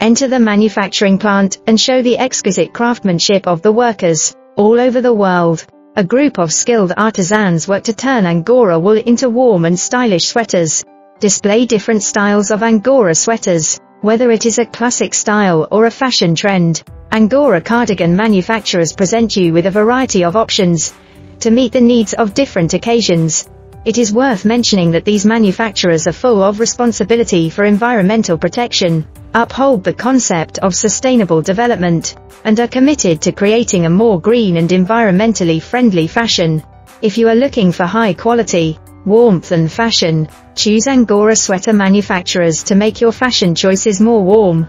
enter the manufacturing plant and show the exquisite craftsmanship of the workers, all over the world. A group of skilled artisans work to turn Angora wool into warm and stylish sweaters. Display different styles of Angora sweaters, whether it is a classic style or a fashion trend. Angora cardigan manufacturers present you with a variety of options to meet the needs of different occasions. It is worth mentioning that these manufacturers are full of responsibility for environmental protection, uphold the concept of sustainable development, and are committed to creating a more green and environmentally friendly fashion. If you are looking for high quality, warmth and fashion, choose Angora sweater manufacturers to make your fashion choices more warm,